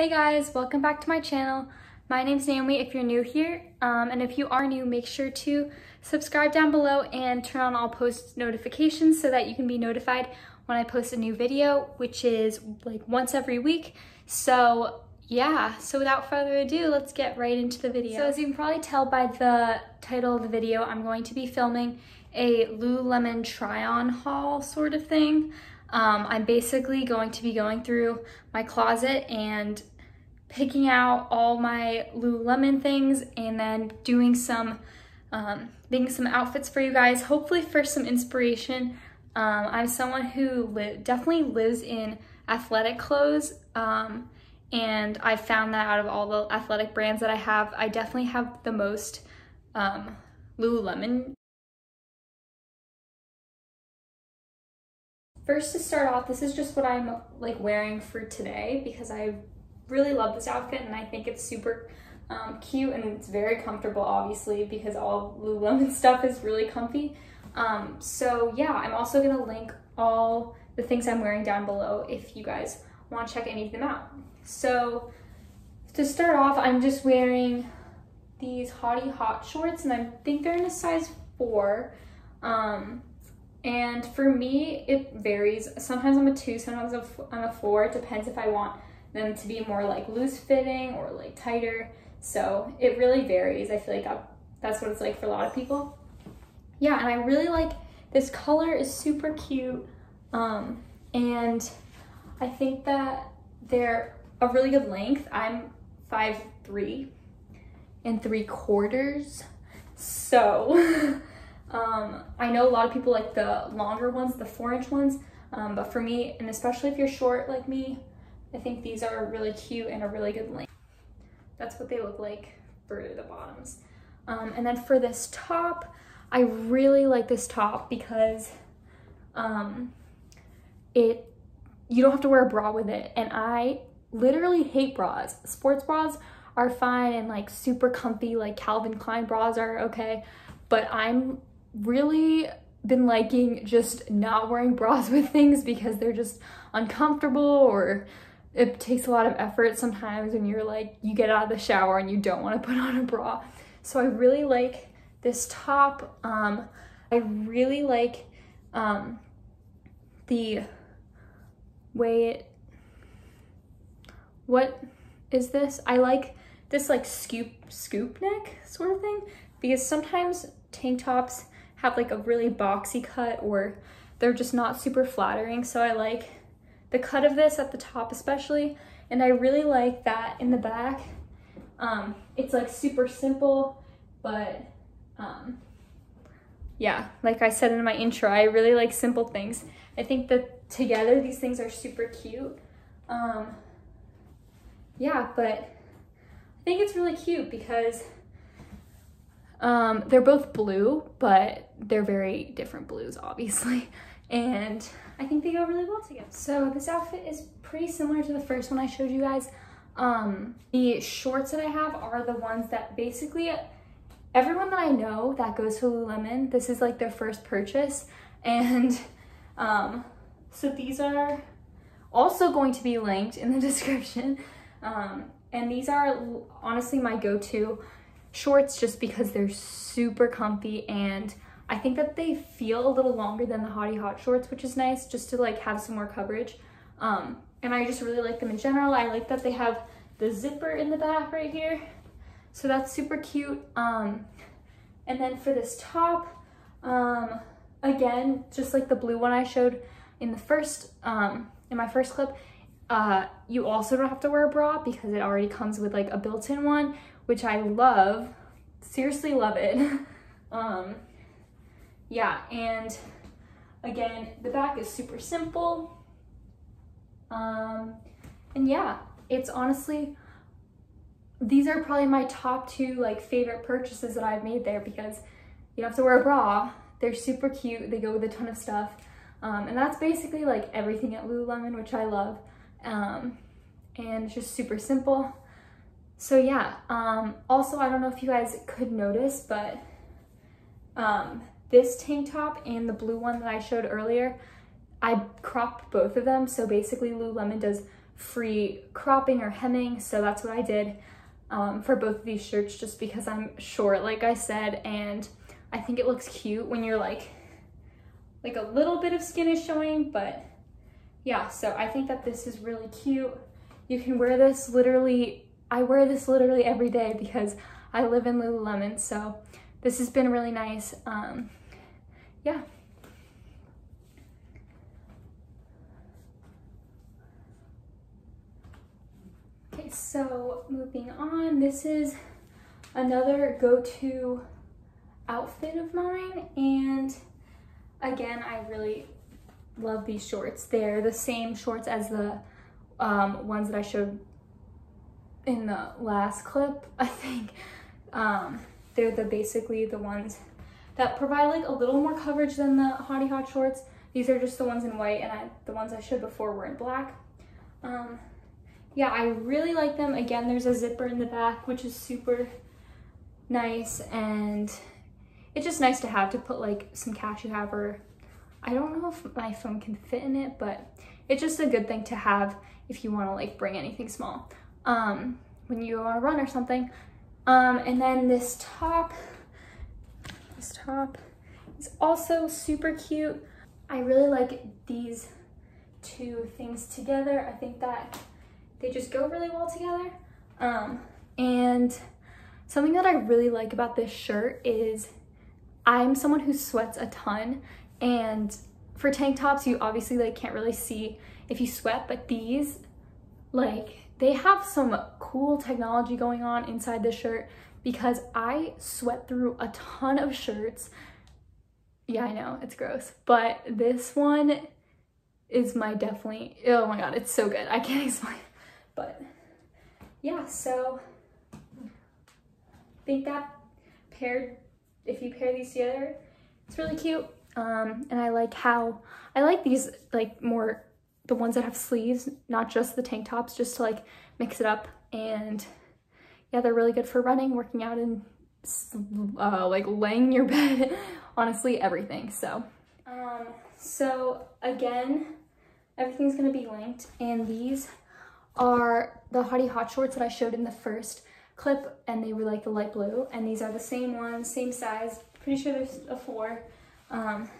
Hey guys, welcome back to my channel. My name's Naomi if you're new here, um, and if you are new, make sure to subscribe down below and turn on all post notifications so that you can be notified when I post a new video, which is like once every week. So yeah, so without further ado, let's get right into the video. So as you can probably tell by the title of the video, I'm going to be filming a Lululemon try-on haul sort of thing. Um, I'm basically going to be going through my closet and picking out all my Lululemon things and then doing some, um, making some outfits for you guys, hopefully for some inspiration. Um, I'm someone who li definitely lives in athletic clothes um, and I found that out of all the athletic brands that I have, I definitely have the most um, Lululemon First to start off, this is just what I'm like wearing for today because I really love this outfit and I think it's super um, cute and it's very comfortable obviously because all Lululemon stuff is really comfy. Um, so yeah, I'm also gonna link all the things I'm wearing down below if you guys wanna check any of them out. So to start off, I'm just wearing these Hotty Hot shorts and I think they're in a size four. Um, and for me, it varies. Sometimes I'm a two, sometimes I'm a four. It depends if I want them to be more like loose fitting or like tighter. So it really varies. I feel like that's what it's like for a lot of people. Yeah, and I really like this color is super cute. Um, and I think that they're a really good length. I'm five three and three quarters. So Um, I know a lot of people like the longer ones, the four inch ones, um, but for me, and especially if you're short like me, I think these are really cute and a really good length. That's what they look like for the bottoms. Um, and then for this top, I really like this top because um, it you don't have to wear a bra with it. And I literally hate bras. Sports bras are fine and like super comfy, like Calvin Klein bras are okay. But I'm really been liking just not wearing bras with things because they're just uncomfortable or it takes a lot of effort sometimes when you're like you get out of the shower and you don't want to put on a bra. So i really like this top um i really like um the way it what is this? I like this like scoop scoop neck sort of thing because sometimes tank tops have like a really boxy cut or they're just not super flattering. So I like the cut of this at the top especially. And I really like that in the back. Um, it's like super simple, but um, yeah, like I said in my intro, I really like simple things. I think that together these things are super cute. Um, yeah, but I think it's really cute because um, they're both blue, but they're very different blues, obviously. And I think they go really well together. So this outfit is pretty similar to the first one I showed you guys. Um, the shorts that I have are the ones that basically everyone that I know that goes to Lululemon, this is like their first purchase. And um, so these are also going to be linked in the description. Um, and these are honestly my go-to shorts just because they're super comfy and I think that they feel a little longer than the Hotty Hot shorts, which is nice just to like have some more coverage. Um, and I just really like them in general. I like that they have the zipper in the back right here. So that's super cute. Um, and then for this top, um, again, just like the blue one I showed in the first, um, in my first clip, uh, you also don't have to wear a bra because it already comes with like a built-in one, which I love, seriously love it. um, yeah, and again, the back is super simple. Um, and yeah, it's honestly, these are probably my top two like favorite purchases that I've made there because you don't have to wear a bra. They're super cute. They go with a ton of stuff. Um, and that's basically like everything at Lululemon, which I love. Um, and it's just super simple. So yeah, um, also I don't know if you guys could notice, but um, this tank top and the blue one that I showed earlier, I cropped both of them. So basically Lululemon does free cropping or hemming. So that's what I did um, for both of these shirts just because I'm short, like I said, and I think it looks cute when you're like, like a little bit of skin is showing, but yeah, so I think that this is really cute. You can wear this literally, I wear this literally every day because I live in Lululemon, so this has been really nice. Um, yeah. Okay, so moving on, this is another go-to outfit of mine and again I really love these shorts they're the same shorts as the um, ones that I showed in the last clip I think um, they're the basically the ones that provide like a little more coverage than the Hotty Hot shorts. These are just the ones in white and I, the ones I showed before were in black. Um, yeah I really like them. Again there's a zipper in the back which is super nice and it's just nice to have to put like some cash you have or I don't know if my phone can fit in it, but it's just a good thing to have if you want to like bring anything small um, when you want to run or something. Um, and then this top, this top is also super cute. I really like these two things together. I think that they just go really well together. Um, and something that I really like about this shirt is I'm someone who sweats a ton and for tank tops, you obviously like can't really see if you sweat, but these like they have some cool technology going on inside the shirt because I sweat through a ton of shirts. Yeah, I know, it's gross. But this one is my definitely, oh my God, it's so good. I can't explain. But yeah, so I think that paired if you pair these together, it's really cute. Um, and I like how, I like these like more, the ones that have sleeves, not just the tank tops, just to like mix it up. And yeah, they're really good for running, working out, and uh, like laying in your bed, honestly, everything. So, um, so again, everything's gonna be linked. And these are the Hotty Hot shorts that I showed in the first clip and they were like the light blue and these are the same ones same size pretty sure there's a four um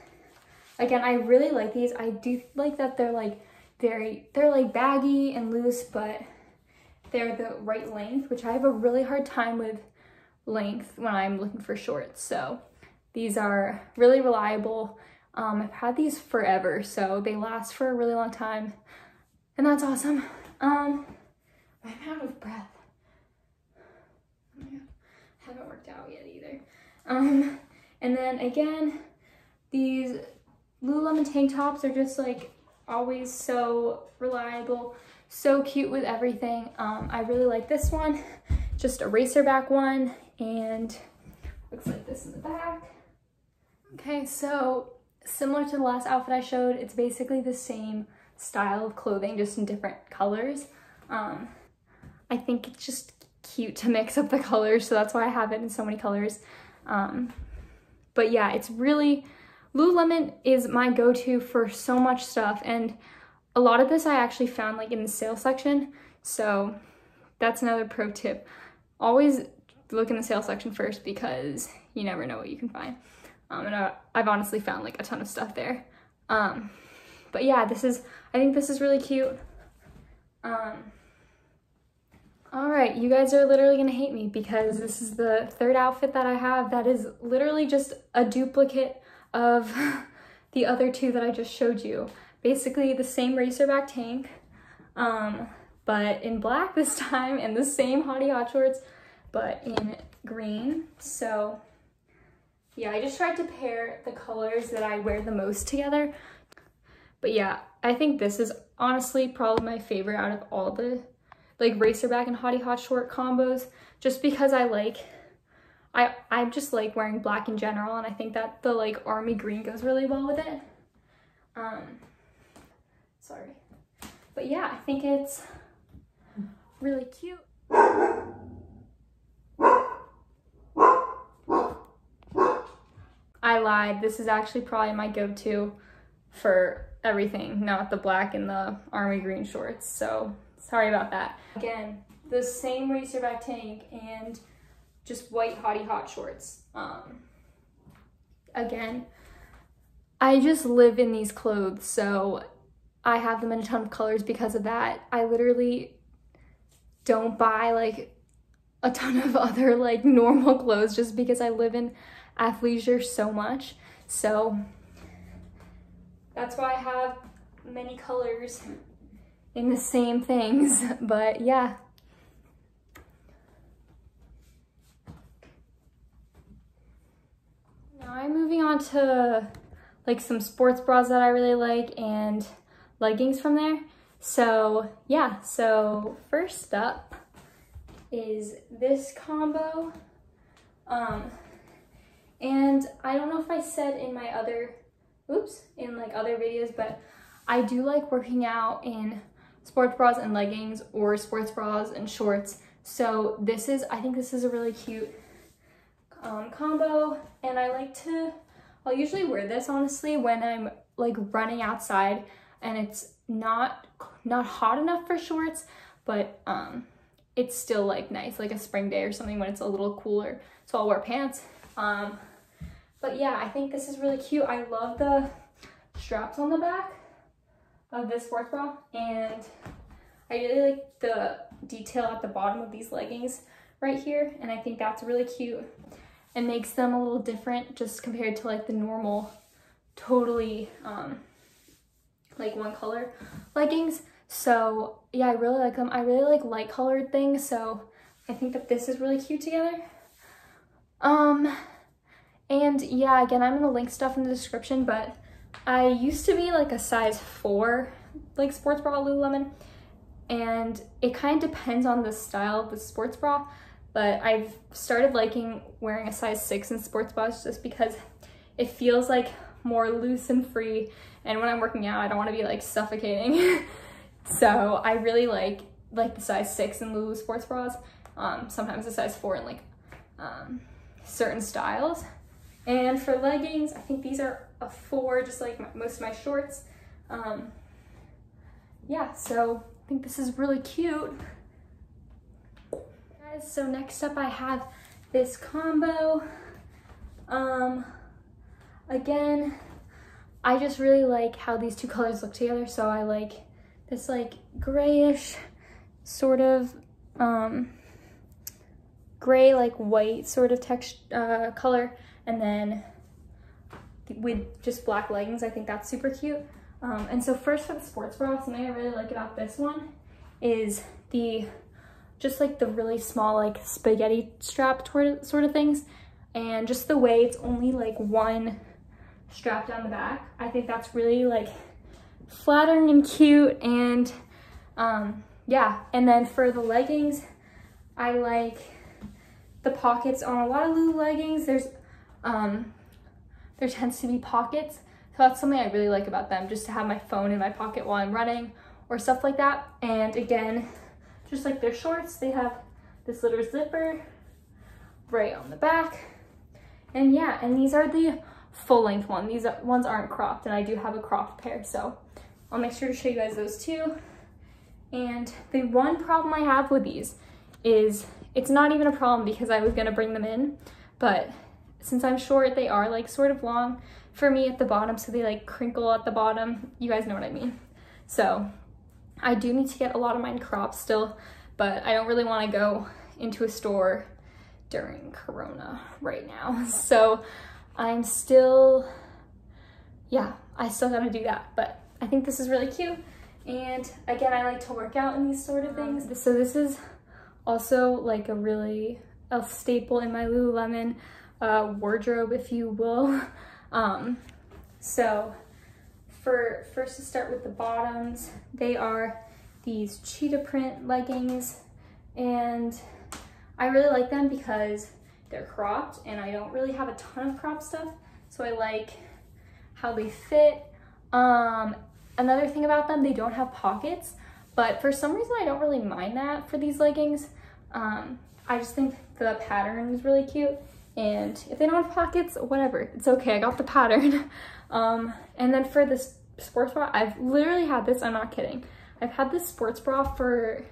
again i really like these i do like that they're like very they're like baggy and loose but they're the right length which i have a really hard time with length when i'm looking for shorts. So these are really reliable. Um i've had these forever so they last for a really long time and that's awesome. Um i'm out of breath. Haven't worked out yet either. Um, and then again, these Lululemon tank tops are just like always so reliable, so cute with everything. Um, I really like this one, just a racer back one, and looks like this in the back. Okay, so similar to the last outfit I showed, it's basically the same style of clothing, just in different colors. Um, I think it's just cute to mix up the colors, so that's why I have it in so many colors. Um, but yeah, it's really, Lululemon is my go-to for so much stuff, and a lot of this I actually found like in the sale section, so that's another pro tip. Always look in the sale section first because you never know what you can find. Um, and I, have honestly found like a ton of stuff there. Um, but yeah, this is, I think this is really cute. Um, all right, you guys are literally gonna hate me because this is the third outfit that I have that is literally just a duplicate of the other two that I just showed you. Basically the same racerback tank, um, but in black this time and the same Hotty Hot shorts, but in green. So yeah, I just tried to pair the colors that I wear the most together. But yeah, I think this is honestly probably my favorite out of all the like racerback and hotty hot short combos just because I like I I just like wearing black in general and I think that the like army green goes really well with it. Um sorry. But yeah, I think it's really cute. I lied. This is actually probably my go-to for everything, not the black and the army green shorts. So Sorry about that. Again, the same racerback tank and just white hotty hot shorts. Um, again, I just live in these clothes, so I have them in a ton of colors because of that. I literally don't buy like a ton of other like normal clothes just because I live in athleisure so much. So that's why I have many colors in the same things. But yeah. I'm moving on to like some sports bras that I really like and leggings from there. So yeah, so first up is this combo. Um, and I don't know if I said in my other, oops, in like other videos, but I do like working out in sports bras and leggings or sports bras and shorts. So this is, I think this is a really cute um, combo and I like to, I'll usually wear this honestly when I'm like running outside and it's not not hot enough for shorts, but um, it's still like nice, like a spring day or something when it's a little cooler. So I'll wear pants. Um, but yeah, I think this is really cute. I love the straps on the back of this sports bra and I really like the detail at the bottom of these leggings right here and I think that's really cute and makes them a little different just compared to like the normal totally um, like one color leggings. So yeah, I really like them. I really like light colored things. So I think that this is really cute together. Um, and yeah, again, I'm gonna link stuff in the description, but I used to be like a size four, like sports bra Lululemon. And it kind of depends on the style of the sports bra, but I've started liking wearing a size six in sports bras just because it feels like more loose and free. And when I'm working out, I don't want to be like suffocating. so I really like like the size six in Lulu sports bras. Um, sometimes a size four in like um, certain styles. And for leggings, I think these are a four, just like my, most of my shorts. Um, yeah, so I think this is really cute. Guys, so next up I have this combo. Um, Again, I just really like how these two colors look together. So I like this like grayish sort of um, gray, like white sort of text uh, color. And then with just black leggings, I think that's super cute. Um, and so first for the sports bra, something I really like about this one is the, just like the really small like spaghetti strap sort of things. And just the way it's only like one strap down the back. I think that's really like flattering and cute and um, yeah. And then for the leggings, I like the pockets on a lot of Lulu leggings. There's, um, there tends to be pockets. So that's something I really like about them, just to have my phone in my pocket while I'm running or stuff like that. And again, just like their shorts, they have this little zipper right on the back. And yeah, and these are the full length one. These ones aren't cropped and I do have a cropped pair. So I'll make sure to show you guys those too. And the one problem I have with these is it's not even a problem because I was gonna bring them in, but since I'm short, they are like sort of long for me at the bottom. So they like crinkle at the bottom. You guys know what I mean. So I do need to get a lot of mine cropped still, but I don't really wanna go into a store during Corona right now. So I'm still, yeah, I still gotta do that, but I think this is really cute. And again, I like to work out in these sort of things. So this is also like a really, a staple in my Lululemon uh, wardrobe, if you will. Um, so for first to start with the bottoms, they are these cheetah print leggings and I really like them because they're cropped and I don't really have a ton of crop stuff. So I like how they fit. Um, another thing about them, they don't have pockets, but for some reason I don't really mind that for these leggings. Um, I just think the pattern is really cute. And if they don't have pockets, whatever, it's okay, I got the pattern. um, and then for this sports bra, I've literally had this, I'm not kidding. I've had this sports bra for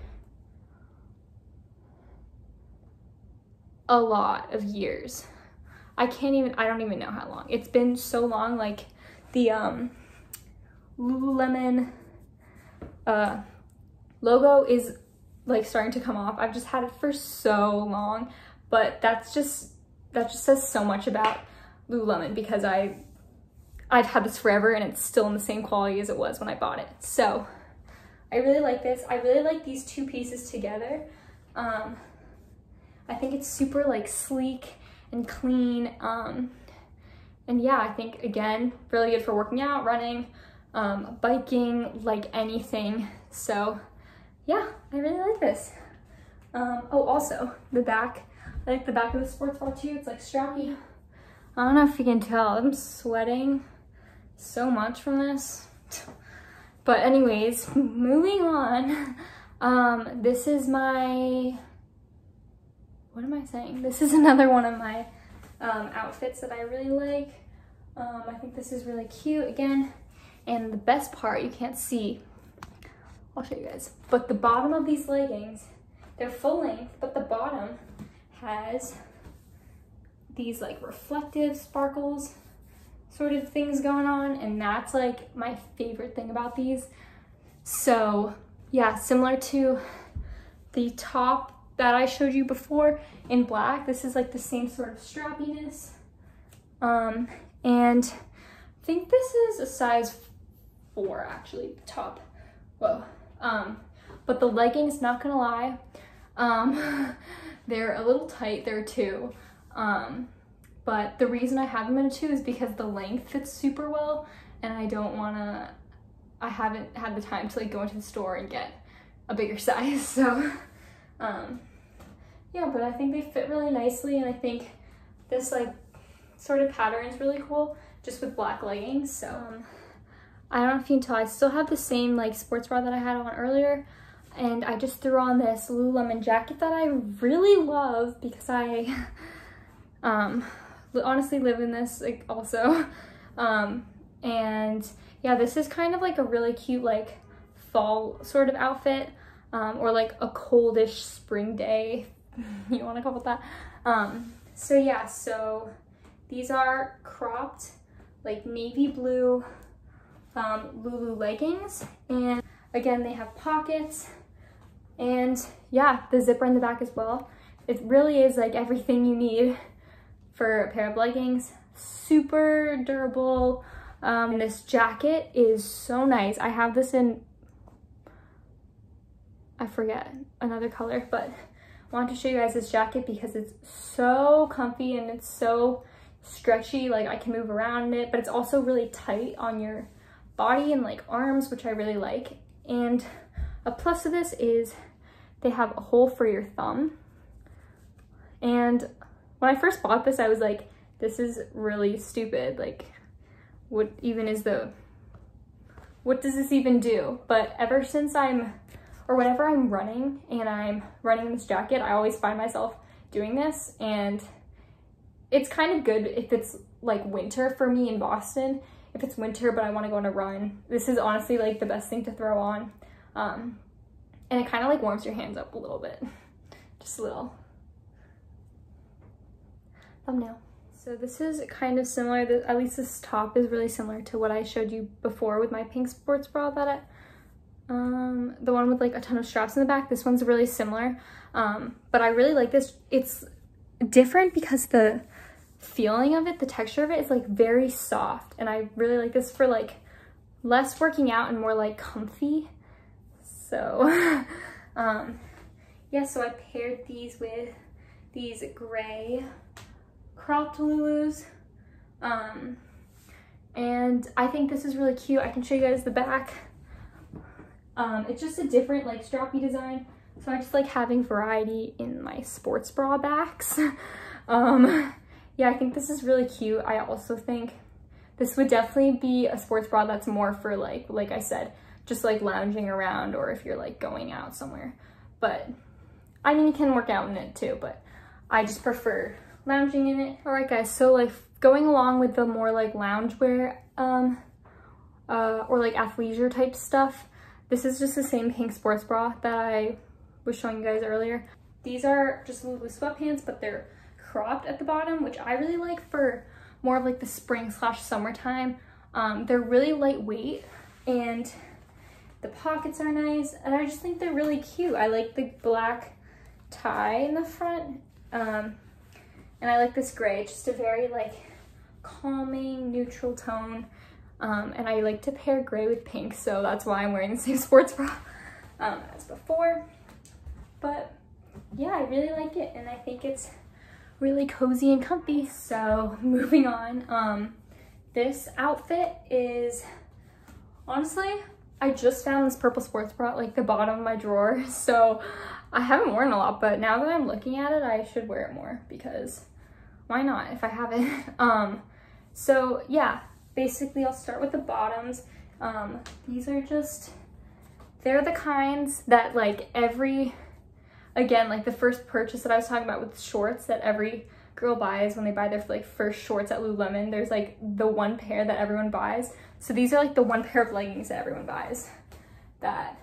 a lot of years. I can't even, I don't even know how long. It's been so long, like the um, Lululemon uh, logo is like starting to come off. I've just had it for so long, but that's just, that just says so much about Lululemon because I, I've had this forever and it's still in the same quality as it was when I bought it. So I really like this. I really like these two pieces together. Um, I think it's super like sleek and clean. Um, and yeah, I think again, really good for working out, running, um, biking, like anything. So yeah, I really like this. Um, oh, also the back. I like the back of the sports bra too. It's like strappy. I don't know if you can tell, I'm sweating so much from this. But anyways, moving on. Um, this is my, what am I saying? This is another one of my um, outfits that I really like. Um, I think this is really cute again. And the best part, you can't see, I'll show you guys. But the bottom of these leggings, they're full length, but the bottom has these like reflective sparkles sort of things going on. And that's like my favorite thing about these. So yeah, similar to the top that I showed you before in black, this is like the same sort of strappiness. Um, and I think this is a size four actually, top. Whoa. Um, but the leggings, not gonna lie, um, they're a little tight there too. Um, but the reason I have them in a two is because the length fits super well and I don't wanna, I haven't had the time to like go into the store and get a bigger size. So um, yeah, but I think they fit really nicely and I think this like sort of pattern is really cool just with black leggings. So um, I don't know if you can tell, I still have the same like sports bra that I had on earlier and I just threw on this Lululemon jacket that I really love because I um, honestly live in this like also. Um, and yeah, this is kind of like a really cute like fall sort of outfit um, or like a coldish spring day, you want to call it that. Um, so yeah, so these are cropped like navy blue um, Lulu leggings. And again, they have pockets and yeah, the zipper in the back as well. It really is like everything you need for a pair of leggings. Super durable. Um, this jacket is so nice. I have this in, I forget another color, but I wanted to show you guys this jacket because it's so comfy and it's so stretchy. Like I can move around in it, but it's also really tight on your body and like arms, which I really like. And a plus of this is they have a hole for your thumb. And when I first bought this, I was like, this is really stupid. Like, what even is the, what does this even do? But ever since I'm, or whenever I'm running and I'm running this jacket, I always find myself doing this. And it's kind of good if it's like winter for me in Boston. If it's winter, but I want to go on a run, this is honestly like the best thing to throw on. Um, and it kind of like warms your hands up a little bit, just a little thumbnail. So this is kind of similar, at least this top is really similar to what I showed you before with my pink sports bra that I, um, the one with like a ton of straps in the back. This one's really similar, um, but I really like this. It's different because the feeling of it, the texture of it is like very soft. And I really like this for like less working out and more like comfy. So, um, yeah, so I paired these with these gray cropped Lulus. Um, and I think this is really cute. I can show you guys the back. Um, it's just a different like strappy design. So I just like having variety in my sports bra backs. um, yeah, I think this is really cute. I also think this would definitely be a sports bra that's more for like, like I said, just like lounging around or if you're like going out somewhere. But I mean, you can work out in it too, but I just prefer lounging in it. All right guys, so like going along with the more like loungewear um, uh, or like athleisure type stuff This is just the same pink sports bra that I was showing you guys earlier. These are just Lulu sweatpants, but they're cropped at the bottom, which I really like for more of like the spring slash summertime. Um, they're really lightweight and the pockets are nice. And I just think they're really cute. I like the black tie in the front. Um, and I like this gray, just a very like calming, neutral tone. Um, and I like to pair gray with pink, so that's why I'm wearing the same sports bra um, as before. But yeah, I really like it, and I think it's really cozy and comfy. So moving on, um, this outfit is, honestly, I just found this purple sports bra like the bottom of my drawer. So I haven't worn a lot, but now that I'm looking at it, I should wear it more because why not if I have it? um, so yeah, basically I'll start with the bottoms. Um, these are just, they're the kinds that like every again, like the first purchase that I was talking about with shorts that every girl buys when they buy their like first shorts at Lululemon, there's like the one pair that everyone buys. So these are like the one pair of leggings that everyone buys that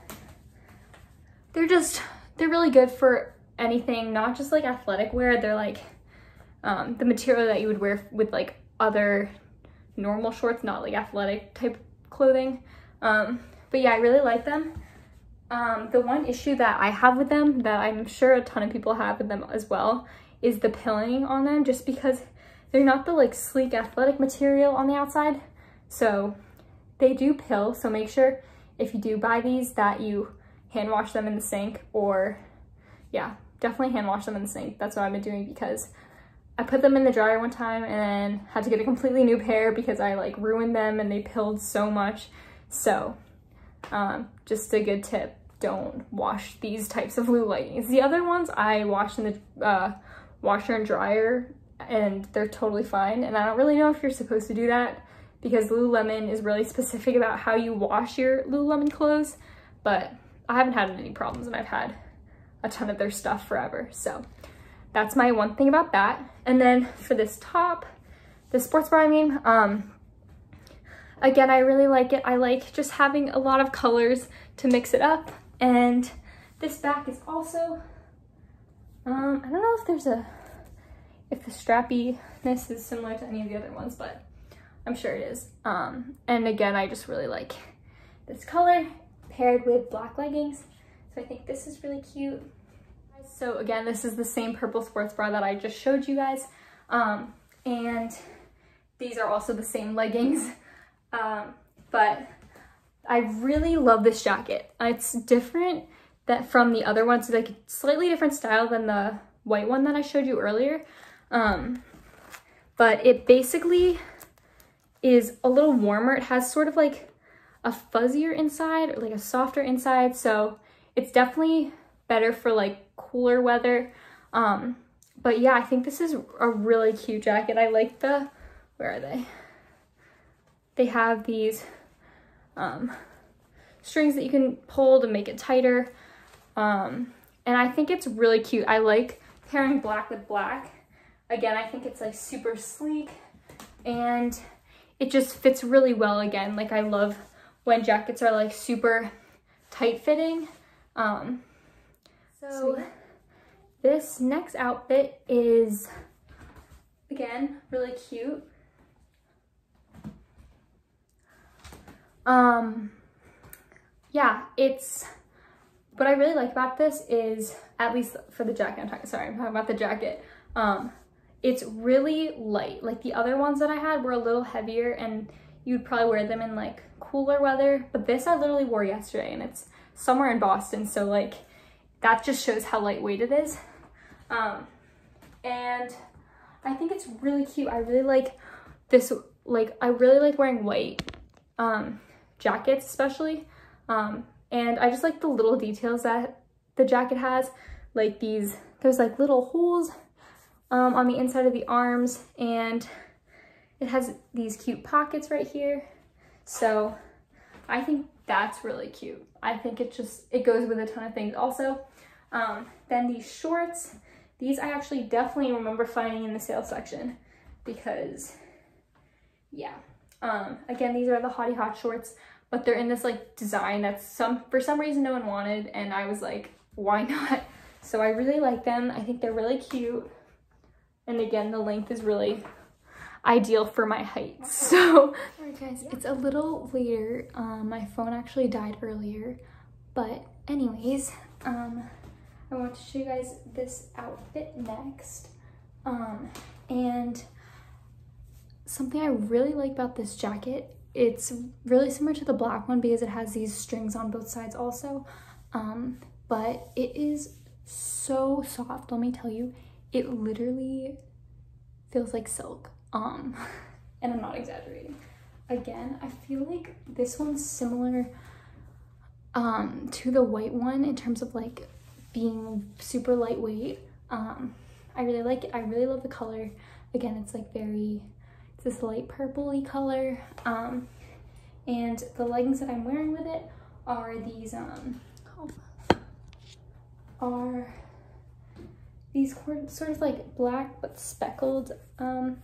they're just, they're really good for anything, not just like athletic wear. They're like um, the material that you would wear with like other normal shorts, not like athletic type clothing. Um, but yeah, I really like them. Um, the one issue that I have with them, that I'm sure a ton of people have with them as well, is the pilling on them, just because they're not the like sleek athletic material on the outside. So they do pill, so make sure if you do buy these that you hand wash them in the sink or yeah, definitely hand wash them in the sink. That's what I've been doing because I put them in the dryer one time and then had to get a completely new pair because I like ruined them and they pilled so much. So um, just a good tip don't wash these types of blue leggings. The other ones I wash in the uh, washer and dryer and they're totally fine. And I don't really know if you're supposed to do that because Lululemon is really specific about how you wash your Lululemon clothes, but I haven't had any problems and I've had a ton of their stuff forever. So that's my one thing about that. And then for this top, the sports bra I mean, um, again, I really like it. I like just having a lot of colors to mix it up. And this back is also, um, I don't know if there's a, if the strappiness is similar to any of the other ones, but I'm sure it is. Um, and again, I just really like this color paired with black leggings. So I think this is really cute. So again, this is the same purple sports bra that I just showed you guys. Um, and these are also the same leggings. Um, but I really love this jacket. It's different that from the other ones, like slightly different style than the white one that I showed you earlier. Um, but it basically is a little warmer. It has sort of like a fuzzier inside or like a softer inside. So it's definitely better for like cooler weather. Um, but yeah, I think this is a really cute jacket. I like the, where are they? They have these um, strings that you can pull to make it tighter. Um, and I think it's really cute. I like pairing black with black. Again, I think it's like super sleek and it just fits really well again. Like I love when jackets are like super tight fitting. Um, so this next outfit is, again, really cute. Um, yeah, it's, what I really like about this is, at least for the jacket, I'm talking, sorry, I'm talking about the jacket. Um, it's really light. Like the other ones that I had were a little heavier and you'd probably wear them in like cooler weather, but this I literally wore yesterday and it's somewhere in Boston. So like, that just shows how lightweight it is. Um, and I think it's really cute. I really like this, like, I really like wearing white um, jackets especially. Um, and I just like the little details that the jacket has, like these, there's like little holes um, on the inside of the arms and it has these cute pockets right here. So I think that's really cute. I think it just, it goes with a ton of things. Also, um, then these shorts, these I actually definitely remember finding in the sale section because yeah. Um, again, these are the Hotty Hot shorts but they're in this like design that's some, for some reason no one wanted. And I was like, why not? So I really like them. I think they're really cute. And again, the length is really ideal for my height. So, alright guys, it's a little later. Um, my phone actually died earlier. But anyways, um, I want to show you guys this outfit next. Um, and something I really like about this jacket, it's really similar to the black one because it has these strings on both sides also. Um, but it is so soft, let me tell you. It literally feels like silk. Um, and I'm not exaggerating. Again, I feel like this one's similar um, to the white one in terms of like being super lightweight. Um, I really like it. I really love the color. Again, it's like very, it's this light purpley color. Um, and the leggings that I'm wearing with it are these, um, are these sort of like black but speckled um,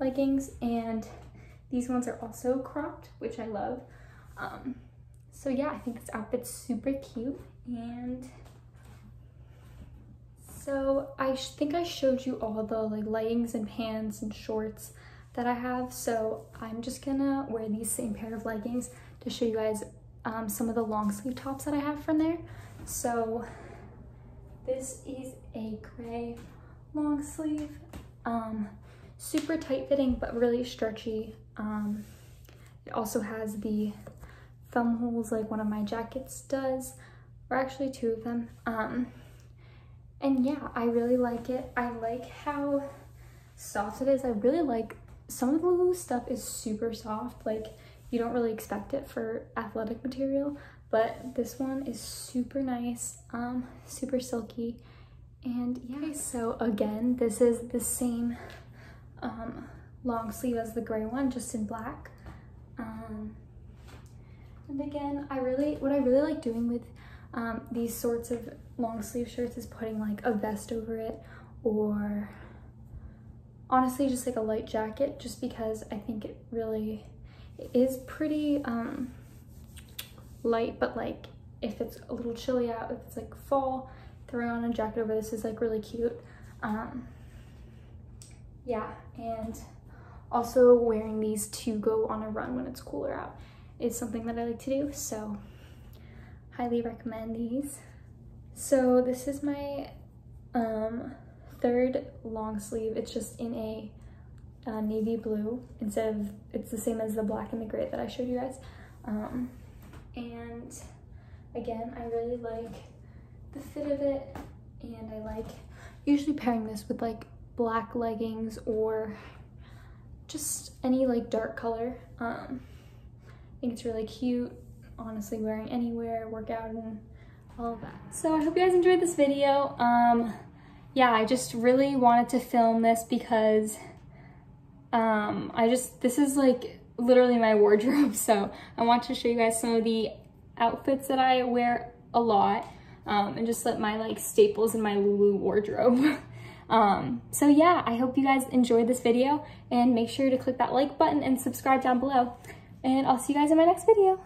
leggings. And these ones are also cropped, which I love. Um, so yeah, I think this outfit's super cute and so I think I showed you all the like leggings and pants and shorts that I have. So I'm just gonna wear these same pair of leggings to show you guys um, some of the long sleeve tops that I have from there. So this is a gray long sleeve, um, super tight fitting, but really stretchy. Um, it also has the thumb holes like one of my jackets does, or actually two of them. Um, and yeah, I really like it. I like how soft it is. I really like some of the Lulu stuff is super soft. Like you don't really expect it for athletic material, but this one is super nice, um, super silky. And yeah, so again, this is the same um, long sleeve as the gray one, just in black. Um, and again, I really, what I really like doing with um, these sorts of long sleeve shirts is putting like a vest over it or honestly just like a light jacket just because I think it really it is pretty um, light but like if it's a little chilly out, if it's like fall, throwing on a jacket over this is like really cute. Um, yeah, and also wearing these to go on a run when it's cooler out is something that I like to do, so highly recommend these. So this is my um, third long sleeve. It's just in a uh, navy blue instead of, it's the same as the black and the gray that I showed you guys. Um, and again, I really like the fit of it and I like usually pairing this with like black leggings or just any like dark color. Um, I think it's really cute, honestly wearing anywhere, workout and all of that. So I hope you guys enjoyed this video. Um, yeah, I just really wanted to film this because um, I just, this is like literally my wardrobe. So I want to show you guys some of the outfits that I wear a lot um, and just let my like staples in my Lulu wardrobe. um, so yeah, I hope you guys enjoyed this video and make sure to click that like button and subscribe down below and I'll see you guys in my next video.